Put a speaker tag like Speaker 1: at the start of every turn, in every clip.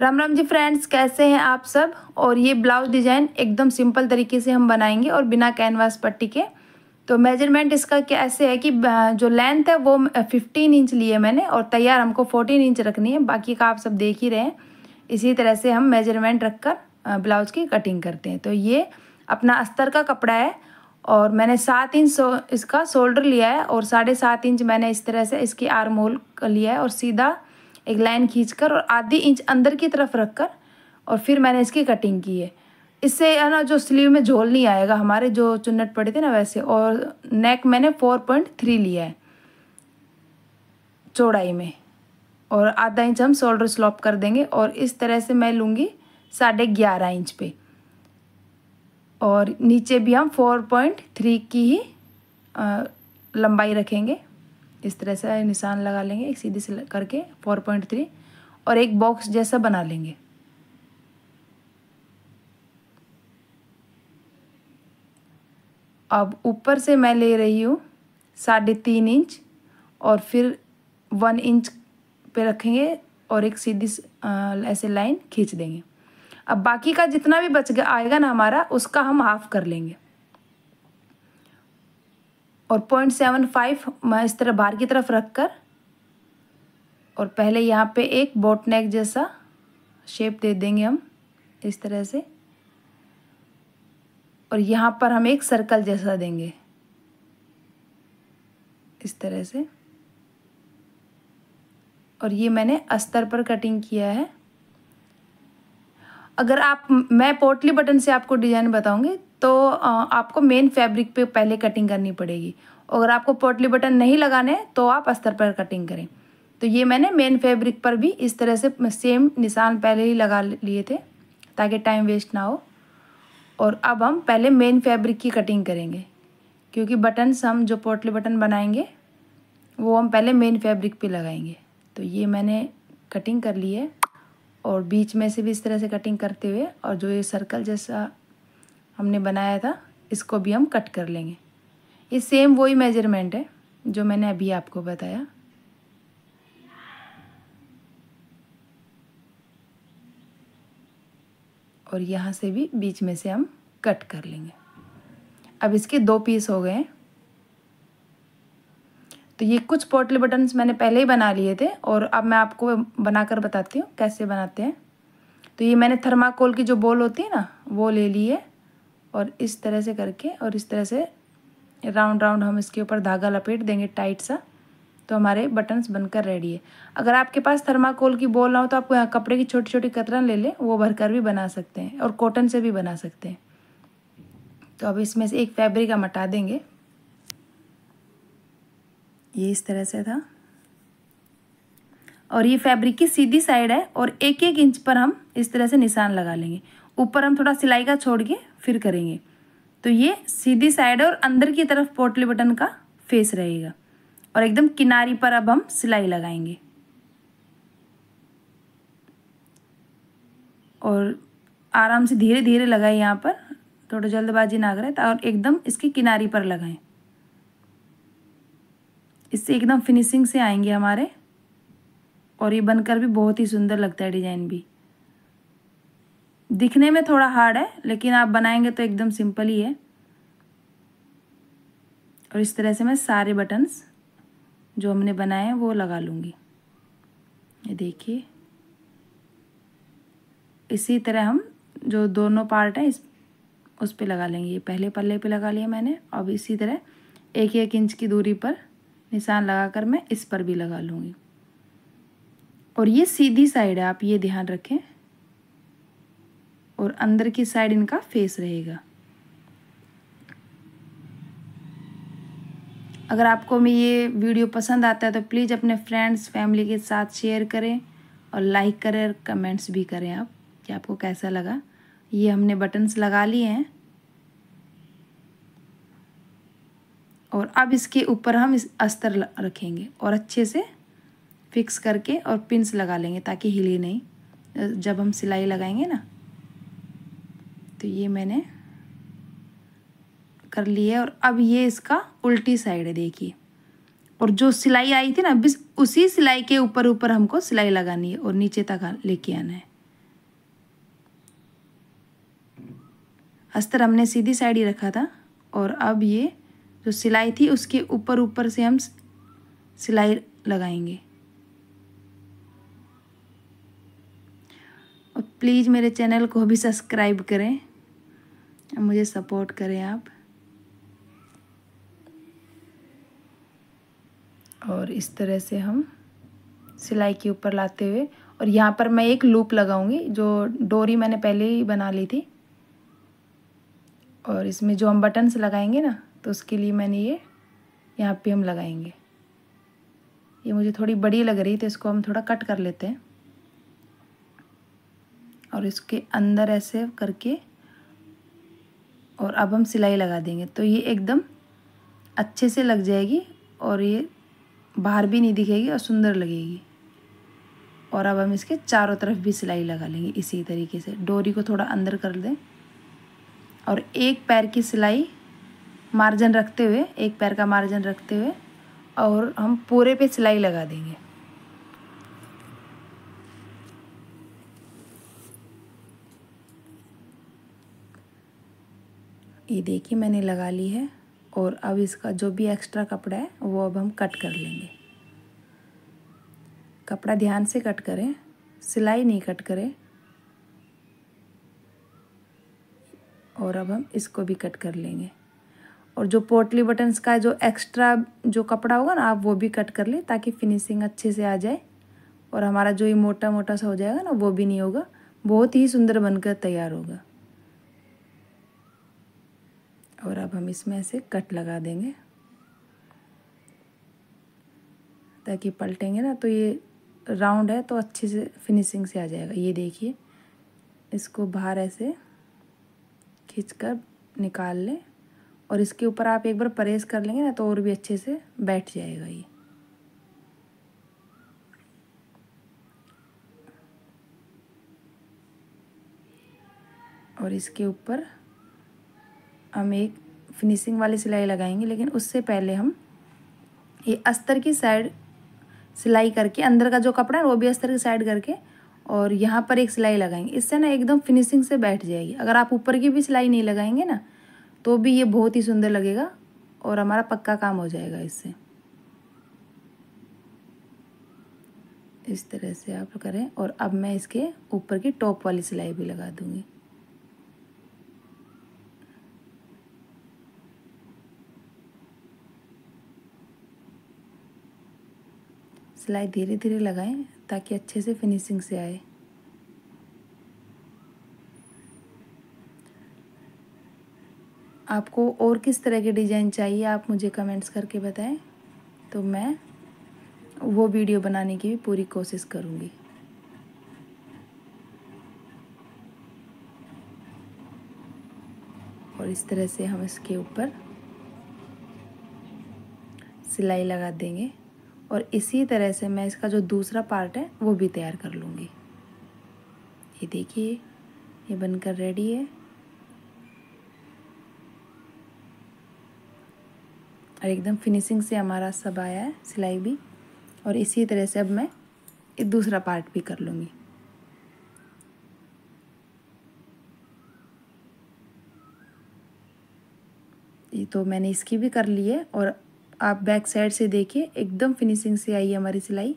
Speaker 1: Ram Ram ji friends कैसे हैं आप सब? और ये ब्लाउज डिज़ाइन एकदम सिंपल तरीके से हम बनाएँगे और बिना कैनवास पट्टी के। तो मेज़रमेंट इसका क्या ऐसे है कि जो लेंथ है वो फिफ्टीन इंच लिए मैंने और तैयार हमको फोर्टीन इंच रखनी है, बाकी का आप सब देख ही रहे हैं। इसी तरह से हम मेज़रमेंट रख कर ब्लाउज की कटिंग करते हैं। तो ये अपना अस्तर का कपड़ा है और मैंने सात इंच सो, इसका शोल्डर लिया है और साढ़े सात इंच मैंने इस तरह से इसकी आर्म होल लिया है और सीधा एक लाइन खींचकर और आधी इंच अंदर की तरफ़ रखकर और फिर मैंने इसकी कटिंग की है। इससे, है ना, जो स्लीव में झोल नहीं आएगा, हमारे जो चुन्नट पड़े थे ना वैसे, और नेक मैंने फोर पॉइंट थ्री लिया है चौड़ाई में। और आधा इंच हम शोल्डर स्लॉप कर देंगे और इस तरह से मैं लूँगी साढ़े ग्यारह इंच पे। और नीचे भी हम फोर पॉइंट थ्री की ही लंबाई रखेंगे। इस तरह से निशान लगा लेंगे, एक सीधी से करके फोर पॉइंट थ्री और एक बॉक्स जैसा बना लेंगे। अब ऊपर से मैं ले रही हूँ साढ़े तीन इंच और फिर वन इंच पे रखेंगे और एक सीधी ऐसे लाइन खींच देंगे। अब बाकी का जितना भी बच गया, आएगा ना हमारा, उसका हम हाफ़ कर लेंगे। और पॉइंट सेवन फाइव मैं इस तरह बाहर की तरफ़ रख कर और पहले यहाँ पे एक बोट नेक जैसा शेप दे देंगे हम इस तरह से। और यहाँ पर हम एक सर्कल जैसा देंगे। इस तरह से। और ये मैंने अस्तर पर कटिंग किया है। अगर आप, मैं पोटली बटन से आपको डिज़ाइन बताऊँगी तो आपको मेन फैब्रिक पे पहले कटिंग करनी पड़ेगी। अगर आपको पोटली बटन नहीं लगाने तो आप अस्तर पर कटिंग करें। तो ये मैंने मेन फैब्रिक पर भी इस तरह से सेम निशान पहले ही लगा लिए थे, ताकि टाइम वेस्ट ना हो। और अब हम पहले मेन फैब्रिक की कटिंग करेंगे, क्योंकि बटन्स हम जो पोटली बटन बनाएँगे, वो हम पहले मेन फैब्रिक पे लगाएँगे। तो ये मैंने कटिंग कर ली है, और बीच में से भी इस तरह से कटिंग करते हुए, और जो ये सर्कल जैसा हमने बनाया था, इसको भी हम कट कर लेंगे। ये सेम वही मेज़रमेंट है, जो मैंने अभी आपको बताया। और यहाँ से भी बीच में से हम कट कर लेंगे। अब इसके दो पीस हो गए तो ये कुछ पोटली बटन्स मैंने पहले ही बना लिए थे, और अब मैं आपको बनाकर बताती हूँ कैसे बनाते हैं। तो ये मैंने थर्माकोल की जो बॉल होती है ना, वो ले ली है। और इस तरह से करके और इस तरह से राउंड राउंड हम इसके ऊपर धागा लपेट देंगे टाइट सा तो हमारे बटन्स बनकर रेडी है। अगर आपके पास थर्माकोल की बॉल ना हो तो आप यहाँ कपड़े की छोटी छोटी कतरन ले लें, वो भरकर भी बना सकते हैं और कॉटन से भी बना सकते हैं। तो अब इसमें से एक फैब्रिक हम हटा देंगे। ये इस तरह से था। और ये फैब्रिक की सीधी साइड है और एक एक इंच पर हम इस तरह से निशान लगा लेंगे। ऊपर हम थोड़ा सिलाई का छोड़ के फिर करेंगे। तो ये सीधी साइड और अंदर की तरफ़ पोटली बटन का फेस रहेगा। और एकदम किनारी पर अब हम सिलाई लगाएँगे। और आराम से धीरे धीरे लगाए यहाँ पर। थोड़ा जल्दबाजी ना करें और एकदम इसकी किनारी पर लगाएँ। इससे एकदम फिनिशिंग से आएँगे हमारे। और ये बनकर भी बहुत ही सुंदर लगता है डिज़ाइन भी। दिखने में थोड़ा हार्ड है, लेकिन आप बनाएँगे तो एकदम सिंपल ही है। और इस तरह से मैं सारे बटन्स जो हमने बनाए हैं, वो लगा लूँगी। ये देखिए। इसी तरह हम जो दोनों पार्ट हैं, इस, उस पर लगा लेंगे। ये पहले पल्ले पे लगा लिया मैंने। अब इसी तरह एक एक इंच की दूरी पर निशान लगाकर मैं इस पर भी लगा लूँगी। और ये सीधी साइड है, आप ये ध्यान रखें। और अंदर की साइड इनका फेस रहेगा। अगर आपको मैं ये वीडियो पसंद आता है तो प्लीज़ अपने फ्रेंड्स, फैमिली के साथ शेयर करें और लाइक करें और कमेंट्स भी करें आप कि आपको कैसा लगा। ये हमने बटन्स लगा लिए हैं। और अब इसके ऊपर हम इस अस्तर रखेंगे और अच्छे से फिक्स करके और पिंस लगा लेंगे ताकि हिले नहीं। जब हम सिलाई लगाएँगे ना तो ये मैंने कर लिया है और अब ये इसका उल्टी साइड है, देखिए। और जो सिलाई आई थी ना बस उसी सिलाई के ऊपर ऊपर हमको सिलाई लगानी है और नीचे तक लेके आना है। अस्तर हमने सीधी साइड ही रखा था और अब ये जो सिलाई थी, उसके ऊपर ऊपर से हम सिलाई लगाएँगे। और प्लीज़ मेरे चैनल को भी सब्सक्राइब करें। मुझे सपोर्ट करें आप। और इस तरह से हम सिलाई के ऊपर लाते हुए, और यहाँ पर मैं एक लूप लगाऊँगी जो डोरी मैंने पहले ही बना ली थी। और इसमें जो हम बटन्स लगाएँगे ना तो उसके लिए मैंने ये, यहाँ पे हम लगाएँगे। ये मुझे थोड़ी बड़ी लग रही तो इसको हम थोड़ा कट कर लेते हैं। और इसके अंदर ऐसे करके और अब हम सिलाई लगा देंगे। तो ये एकदम अच्छे से लग जाएगी और ये बाहर भी नहीं दिखेगी और सुंदर लगेगी। और अब हम इसके चारों तरफ़ भी सिलाई लगा लेंगे इसी तरीके से। डोरी को थोड़ा अंदर कर दें। और एक पैर की सिलाई मार्जिन रखते हुए, एक पैर का मार्जिन रखते हुए और हम पूरे पे सिलाई लगा देंगे। ये देखिए मैंने लगा ली है और अब इसका जो भी एक्स्ट्रा कपड़ा है, वो अब हम कट कर लेंगे। कपड़ा ध्यान से कट करें, सिलाई नहीं कट करें। और अब हम इसको भी कट कर लेंगे। और जो पोटली बटन्स का जो एक्स्ट्रा जो कपड़ा होगा ना, आप वो भी कट कर लें ताकि फिनिशिंग अच्छे से आ जाए और हमारा जो ये मोटा मोटा सा हो जाएगा ना, वो भी नहीं होगा। बहुत ही सुंदर बनकर तैयार होगा। और अब हम इसमें ऐसे कट लगा देंगे। ताकि पलटेंगे ना तो ये राउंड है तो अच्छे से फिनिशिंग से आ जाएगा। ये देखिए, इसको बाहर ऐसे खींचकर निकाल लें और इसके ऊपर आप एक बार प्रेस कर लेंगे ना तो और भी अच्छे से बैठ जाएगा ये। और इसके ऊपर हम एक फिनिशिंग वाली सिलाई लगाएँगे, लेकिन उससे पहले हम ये अस्तर की साइड सिलाई करके, अंदर का जो कपड़ा है वो भी अस्तर की साइड करके और यहाँ पर एक सिलाई लगाएँगे। इससे ना एकदम फिनिशिंग से बैठ जाएगी। अगर आप ऊपर की भी सिलाई नहीं लगाएँगे ना तो भी ये बहुत ही सुंदर लगेगा और हमारा पक्का काम हो जाएगा इससे। इस तरह से आप करें और अब मैं इसके ऊपर की टॉप वाली सिलाई भी लगा दूँगी। सिलाई धीरे धीरे लगाएँ ताकि अच्छे से फिनिशिंग से आए। आपको और किस तरह के डिज़ाइन चाहिए आप मुझे कमेंट्स करके बताएँ तो मैं वो वीडियो बनाने की भी पूरी कोशिश करूँगी। और इस तरह से हम इसके ऊपर सिलाई लगा देंगे। और इसी तरह से मैं इसका जो दूसरा पार्ट है, वो भी तैयार कर लूँगी। ये देखिए, ये बनकर रेडी है। और एकदम फिनिशिंग से हमारा सब आया है, सिलाई भी। और इसी तरह से अब मैं ये दूसरा पार्ट भी कर लूँगी। तो मैंने इसकी भी कर ली है और आप बैक साइड से देखिए, एकदम फिनिशिंग से आई है हमारी सिलाई।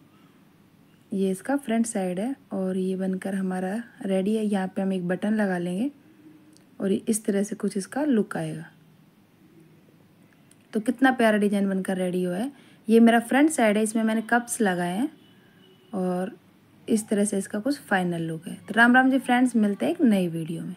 Speaker 1: ये इसका फ्रंट साइड है और ये बनकर हमारा रेडी है। यहाँ पे हम एक बटन लगा लेंगे और इस तरह से कुछ इसका लुक आएगा। तो कितना प्यारा डिज़ाइन बनकर रेडी हुआ है। ये मेरा फ्रंट साइड है, इसमें मैंने कप्स लगाए हैं और इस तरह से इसका कुछ फाइनल लुक है। तो राम राम जी फ्रेंड्स, मिलते हैं एक नई वीडियो में।